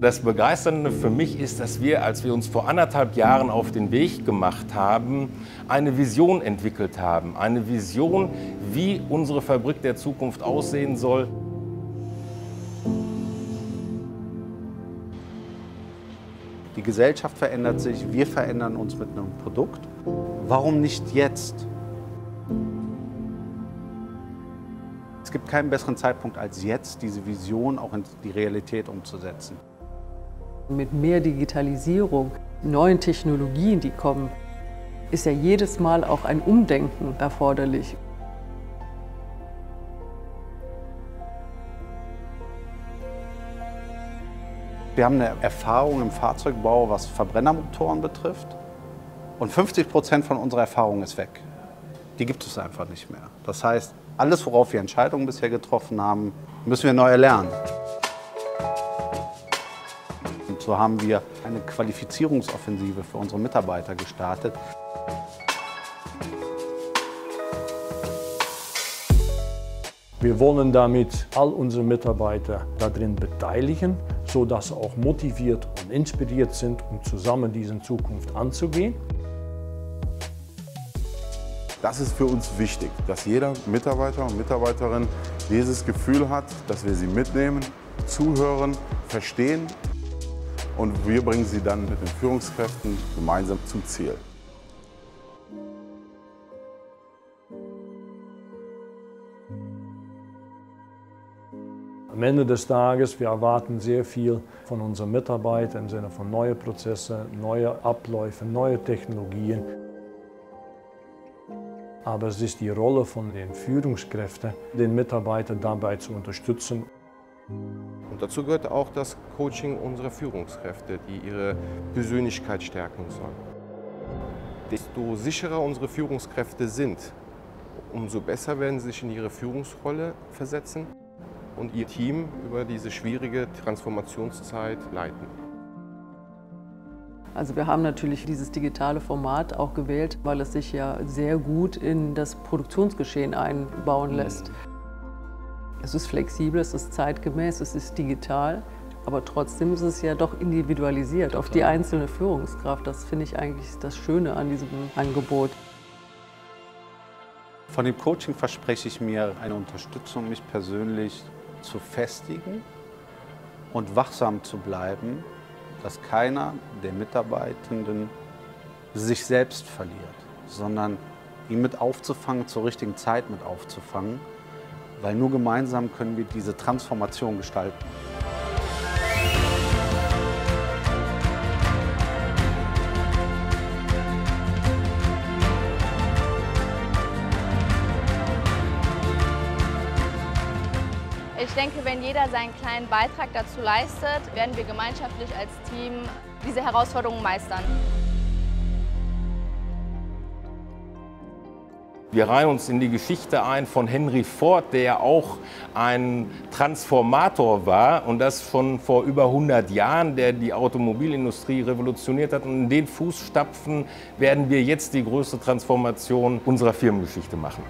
Das Begeisternde für mich ist, dass wir, als wir uns vor anderthalb Jahren auf den Weg gemacht haben, eine Vision entwickelt haben. Eine Vision, wie unsere Fabrik der Zukunft aussehen soll. Die Gesellschaft verändert sich, wir verändern uns mit einem Produkt. Warum nicht jetzt? Es gibt keinen besseren Zeitpunkt als jetzt, diese Vision auch in die Realität umzusetzen. Mit mehr Digitalisierung, neuen Technologien, die kommen, ist ja jedes Mal auch ein Umdenken erforderlich. Wir haben eine Erfahrung im Fahrzeugbau, was Verbrennermotoren betrifft. Und 50 Prozent von unserer Erfahrung ist weg. Die gibt es einfach nicht mehr. Das heißt, alles, worauf wir Entscheidungen bisher getroffen haben, müssen wir neu erlernen. So haben wir eine Qualifizierungsoffensive für unsere Mitarbeiter gestartet. Wir wollen damit all unsere Mitarbeiter darin beteiligen, sodass sie auch motiviert und inspiriert sind, um zusammen diese Zukunft anzugehen. Das ist für uns wichtig, dass jeder Mitarbeiter und Mitarbeiterin dieses Gefühl hat, dass wir sie mitnehmen, zuhören, verstehen und wir bringen sie dann mit den Führungskräften gemeinsam zum Ziel. Am Ende des Tages, wir erwarten sehr viel von unseren Mitarbeitern im Sinne von neue Prozesse, neue Abläufe, neue Technologien. Aber es ist die Rolle von den Führungskräften, den Mitarbeiter dabei zu unterstützen. Und dazu gehört auch das Coaching unserer Führungskräfte, die ihre Persönlichkeit stärken sollen. Desto sicherer unsere Führungskräfte sind, umso besser werden sie sich in ihre Führungsrolle versetzen und ihr Team über diese schwierige Transformationszeit leiten. Also wir haben natürlich dieses digitale Format auch gewählt, weil es sich ja sehr gut in das Produktionsgeschehen einbauen lässt. Es ist flexibel, es ist zeitgemäß, es ist digital, aber trotzdem ist es ja doch individualisiert auf die einzelne Führungskraft. Das finde ich eigentlich das Schöne an diesem Angebot. Von dem Coaching verspreche ich mir eine Unterstützung, mich persönlich zu festigen und wachsam zu bleiben, dass keiner der Mitarbeitenden sich selbst verliert, sondern ihn mit aufzufangen, zur richtigen Zeit mit aufzufangen, weil nur gemeinsam können wir diese Transformation gestalten. Ich denke, wenn jeder seinen kleinen Beitrag dazu leistet, werden wir gemeinschaftlich als Team diese Herausforderungen meistern. Wir reihen uns in die Geschichte ein von Henry Ford, der auch ein Transformator war und das schon vor über 100 Jahren, der die Automobilindustrie revolutioniert hat. Und in den Fußstapfen werden wir jetzt die größte Transformation unserer Firmengeschichte machen.